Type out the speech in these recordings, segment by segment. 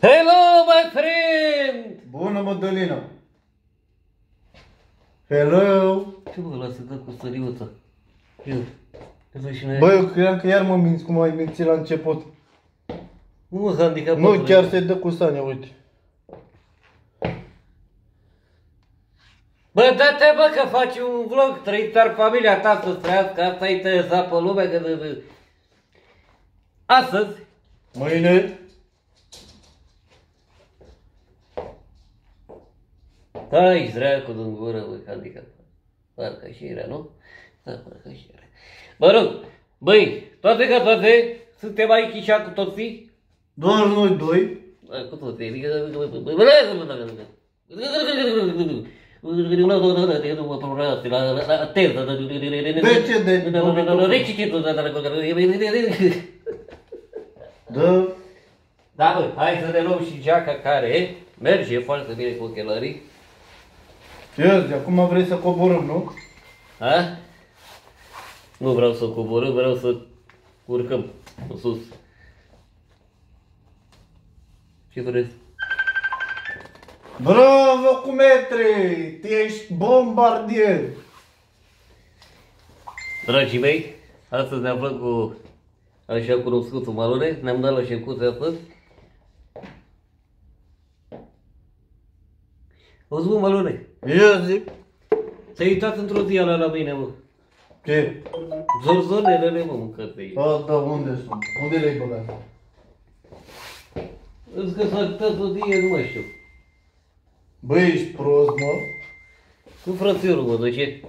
Hello, my friend! Bună, Mădălina! Hello! Ce bă, lasă dă cu săriuța. Eu. Te vezi și noi. Bă, eu credeam că iar mă minți cum ai mințit la început. Nu mă handicap. Nu, chiar se dă cu Sania, uite. Bă, dă-te bă că faci un vlog, trăi doar familia ta să trăiască, asta e tăiesa pe lume, că de, de... Astăzi, Mâine, Hai, dracu din gură, bă, handicap. Parcă și era, nu? Da, parcă și era. Mă rog, băi, toate ca toate, suntem aici și cu toții? doar noi doi. Da, Cu toții, adică... De ce de- Dă. Da, bă, hai să ne luăm și geaca care merge foarte bine cu ochelarii. Ce zi, acum vrei să coborâm, nu? A? Nu vreau să coborâm, vreau să urcăm în sus. Ce vreți? Bravo cu metri! Tu ești bombardier! Dragii mei, astăzi ne aflăm cu așa cunoscutul Malone, ne-am dat la șecuțe astăzi. Auzi, bă, Malone, Ia zi. ți-ai uitat într-o zi ala la mine, mă. Ce? Zorzonelele, mă, mâncați aici. A, da, unde sunt? Unde le-ai băgat? Îți că s-a uitat o zi, nu mai știu. Băi, ești prost, mă? Nu, frățiorul, mă, de ce?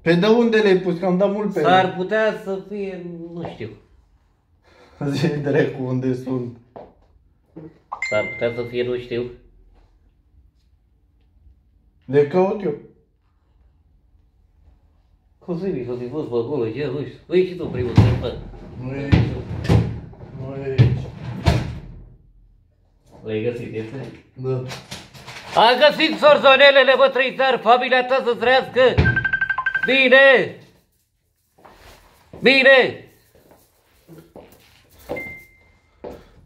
Pe de unde le-ai pus? Că am dat mult pe S-ar putea să fie, nu știu. Zi dracu unde sunt. S-ar putea să fie, nu știu. Le caut eu. Cum să fi, să fi fost pe acolo, ce, nu știu. Păi și tu primul, să fac. Nu e aici. Nu e aici. L-ai găsit, este? Da. Am găsit sorzonelele, bă, trăițar, familia ta să trăiască! Bine! Bine!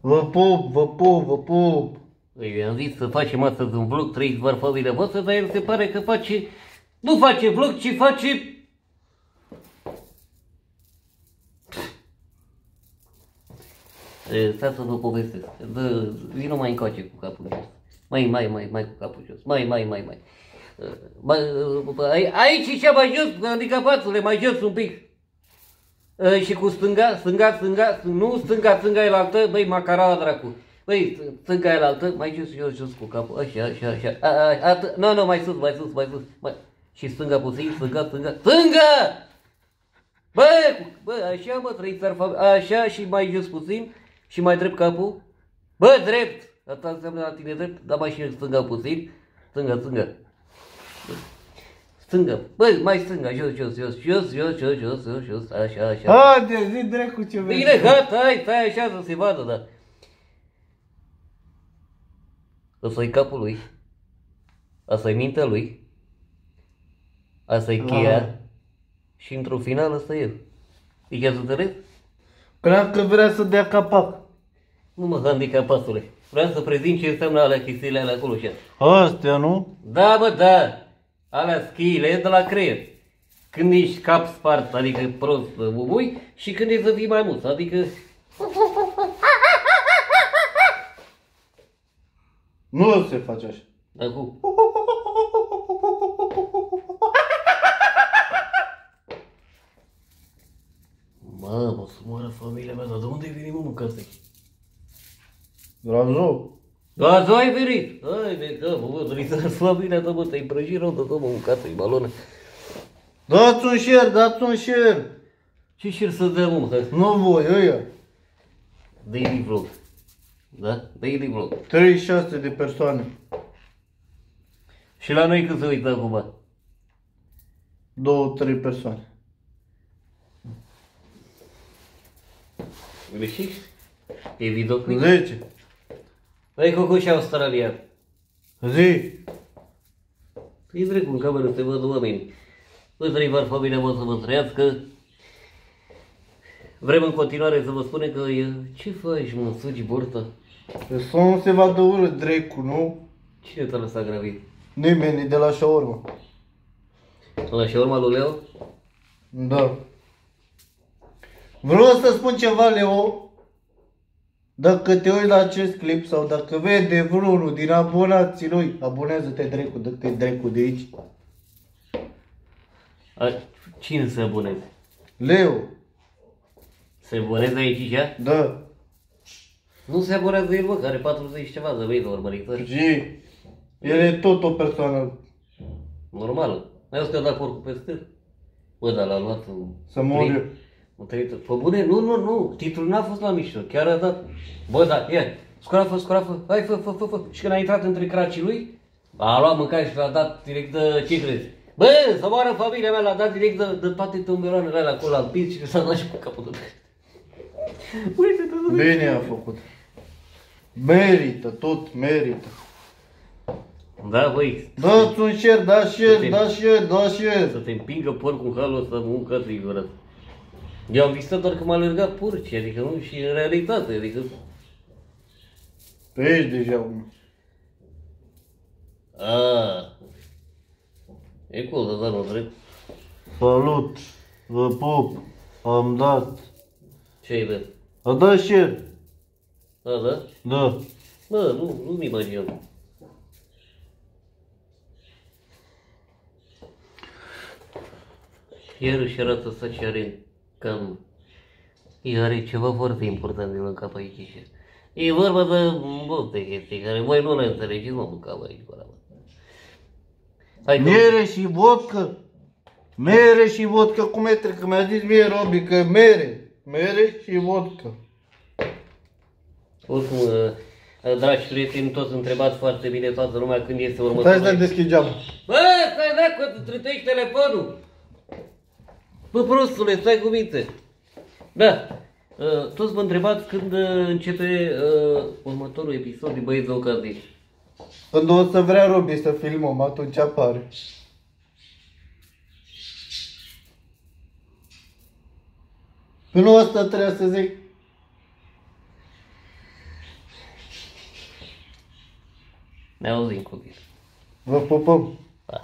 Vă pup, vă pup, vă pup. Păi, am zis să facem astăzi un vlog, trăiți doar familia voastră, dar el se pare că face... Nu face vlog, ci face... E, Stai să vă povestesc. Dă, vino mai încoace cu capul jos. Mai, mai, mai, mai cu capul jos. Mai, mai, mai, mai. E, mai ai- aici și mai jos, handicapațule, mai jos un pic. E, și cu stânga, stânga, stânga, nu stânga, stânga e la altă, băi, macaraua dracu. Băi, stânga e la altă, mai jos, jos, jos cu capul, așa, așa, așa. A, a, atât, nu, nu, mai sus, mai sus, mai sus. Mai. Și stânga puțin, stânga, stânga, stânga! Bă, bă, așa mă, trei țări, fam- așa și mai jos puțin și mai drept capul. Bă, drept! Asta înseamnă la tine drept, dar mai și stânga puțin. Stânga, stânga. Stânga. Bă, mai stânga, jos, jos, jos, jos, jos, jos, jos, jos, jos, așa, așa. Haide, zi dracu ce vrei. Bine, gata, hai, stai așa să se vadă, da. Ăsta-i capul lui. Asta-i mintea lui. Asta-i cheia. Aha. Și într-un final ăsta e el. E chiar să înțeleg? Cream că vrea să dea capac. Nu mă handicapatule. Vreau să prezint ce înseamnă alea chestiile alea acolo și Astea, nu? Da, bă, da. Alea schiile de la creier. Când ești cap spart, adică prost bubui, și când e să fii mai mult, adică... Nu se face așa. Acum. Mamă, să moară familia mea, dar de unde vine mă mâncați aici? Brazo. Da, tu ai venit! Hai de capul, bă, trebuie să familia ta, bă, te-ai prăjit rău de tot, mă, mâncați-i balone. Dați un share, dați un share. Ce șir să dăm, mă, mâncați? Nu voi, ăia. Daily vlog. Da? Daily vlog. 36 de persoane. Și la noi cât se uită acum? Două, trei persoane. Greșești? E videoclip? 10. Ai cocoș australian. Zi. E drept în cameră, te văd oameni. Vă trei var familia mă să vă trăiască. Vrem în continuare să vă spunem că e... Ce faci, mă, sugi burta? Pe son se va dă urât dracu, nu? Cine te-a lăsat gravid? Nimeni de la șaurmă. La și urma lui Leo? Da. Vreau să spun ceva, Leo. Dacă te uiți la acest clip sau dacă vede vreunul din abonații lui, abonează-te dracu, dă-te dracu de aici. A, cine se aboneze? Leo, Se aboneze aici și da. Nu se abonează el, bă, că are 40 și ceva de mii de urmăritori. Și el e tot o persoană Normal. Mai ales că a dat corpul peste el. Bă, dar l-a luat în... să mor eu. Mă trăită. Pe bune, nu, nu, nu. Titlul n-a fost la mișto. Chiar a dat. Bă, da, ia. Scoarafă, scoarafă. Hai, fă, fă, fă, fă. Și când a intrat între cracii lui, a luat mâncare și l-a dat direct de ce crezi? Bă, să moară familia mea, l-a dat direct de, de toate tomberoanele alea acolo, l-a împins și s-a dat și cu capul de Uite-te, tu. Bine a făcut. Merită, tot merită. Da, băi, Dați un share, da share, da share, da share. să te împingă porcul în halul ăsta, muncă trigurat. Eu am visat doar că m-a alergat purci, adică nu, și în realitate, adică... Tu ești deja unul. A, e cool, dar nu drept. Salut, vă pup, am dat. Ce ai dat? A dat share. Da, da? Da. Bă, nu, nu-mi imaginam. Iarăși arată asta ce are cam... Ea are ceva foarte important de la cap aici. și- E vorba de multe chestii care voi nu le înțelegeți, mă, mâncam aici. bă, bă. Hai că... Mere și vodcă. Mere și vodcă cu metre, că mi-a zis mie Robi că mere. Mere și vodcă. Oricum, uh, dragi prieteni, toți întrebați foarte bine toată lumea când este Stai următorul. să deschid geamul. Bă, stai dracu, îți trântești telefonul! Bă, prostule, stai cu minte. Da, uh, toți vă întrebați când uh, începe uh, următorul episod de Băieți de Ocazie. Când o să vrea Robi să filmăm, atunci apare. Păi nu asta trebuie să zic. Ne auzim cu bine. Vă pupăm.